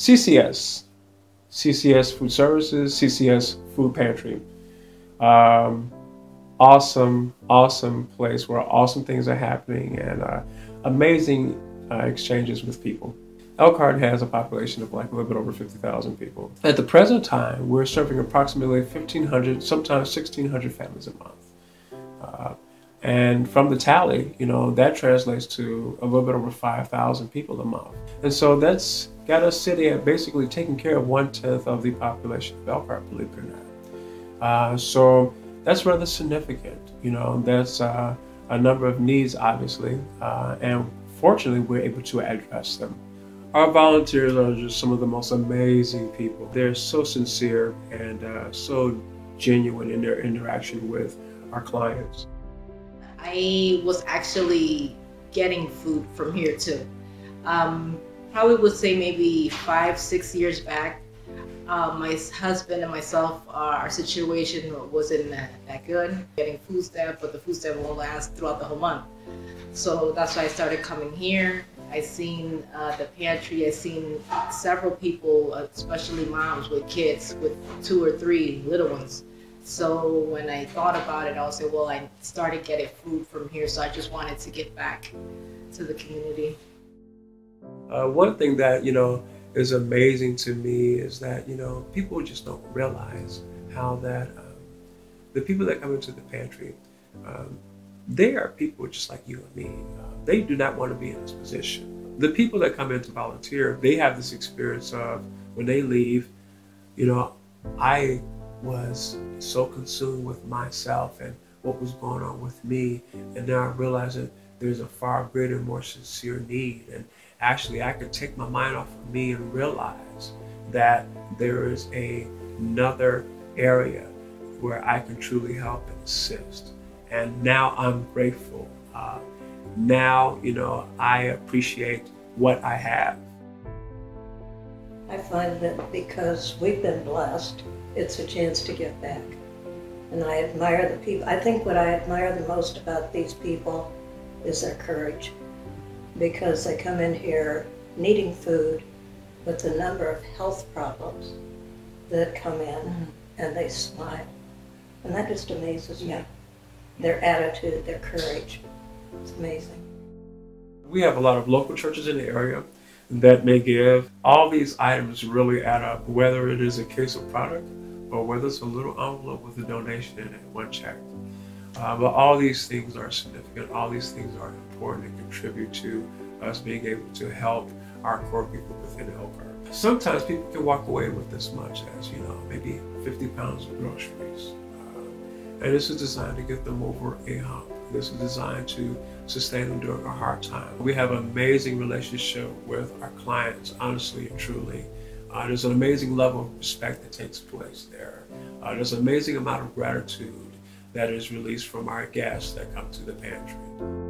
CCS, CCS Food Services, CCS Food Pantry. Um, awesome, awesome place where awesome things are happening and uh, amazing uh, exchanges with people. Elkhart has a population of like a little bit over 50,000 people. At the present time, we're serving approximately 1,500, sometimes 1,600 families a month. Uh, and from the tally, you know, that translates to a little bit over 5,000 people a month. And so that's got us sitting at basically taking care of one tenth of the population of Elkhart, believe it or not. Uh, so that's rather significant. You know, that's uh, a number of needs, obviously, uh, and fortunately, we're able to address them. Our volunteers are just some of the most amazing people. They're so sincere and uh, so genuine in their interaction with our clients. I was actually getting food from here too. Um, probably would say maybe five, six years back. Uh, my husband and myself, uh, our situation wasn't that, that good. Getting food stamp, but the food stamp won't last throughout the whole month. So that's why I started coming here. I seen uh, the pantry. I seen several people, especially moms with kids with two or three little ones. So when I thought about it, I was like, well, I started getting food from here, so I just wanted to get back to the community. Uh, one thing that you know is amazing to me is that you know people just don't realize how that um, the people that come into the pantry, um, they are people just like you and me. Uh, they do not want to be in this position. The people that come in to volunteer, they have this experience of when they leave, you know, I was so consumed with myself and what was going on with me, and now I realize that there's a far greater, more sincere need. And actually, I could take my mind off of me and realize that there is a, another area where I can truly help and assist. And now I'm grateful. Uh, now, you know, I appreciate what I have. I find that because we've been blessed, it's a chance to give back. And I admire the people. I think what I admire the most about these people is their courage because they come in here needing food with the number of health problems that come in mm-hmm. and they smile. And that just amazes me. Their attitude, their courage. It's amazing. We have a lot of local churches in the area that may give. All these items really add up, whether it is a case of product or whether it's a little envelope with a donation in it, one check. Uh, but all these things are significant. All these things are important and contribute to us being able to help our core people within Elkhart. Sometimes people can walk away with as much as, you know, maybe 50 pounds of groceries. Uh, and this is designed to get them over a hump. This is designed to sustain them during a hard time. We have an amazing relationship with our clients, honestly and truly. Uh, there's an amazing level of respect that takes place there. Uh, there's an amazing amount of gratitude that is released from our guests that come to the pantry.